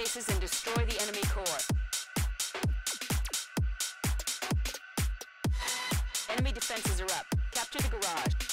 bases and destroy the enemy core. Enemy defenses are up. Capture the garage.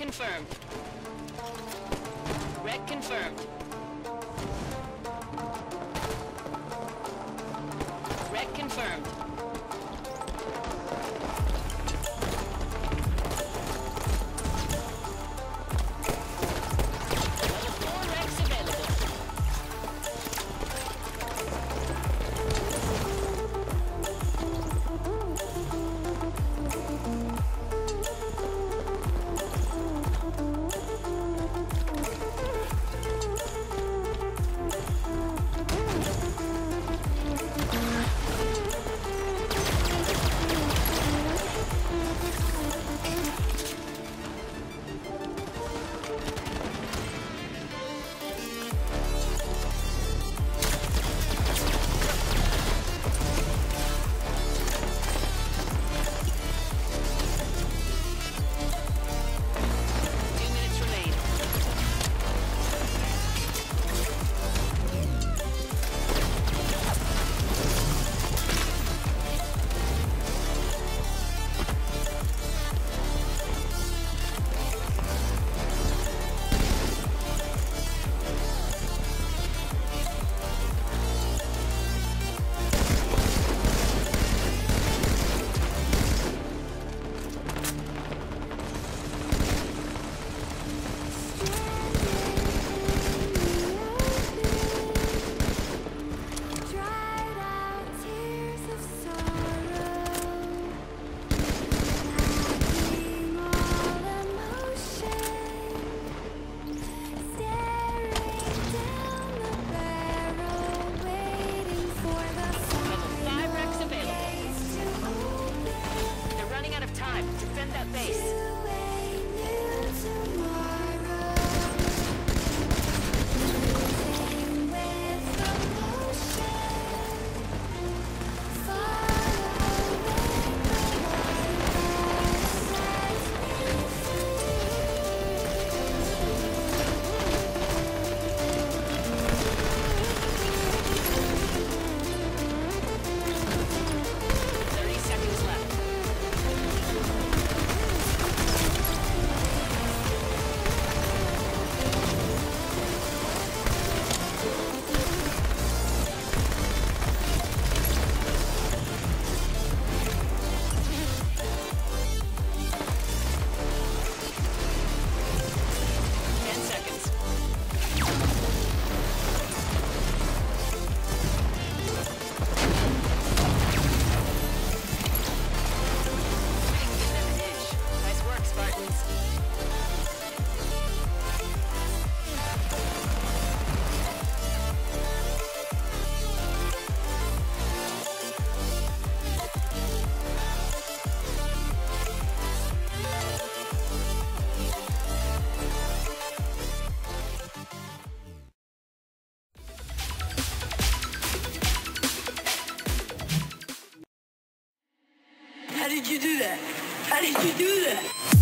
Confirmed. Red confirmed. You do that? How did you do that?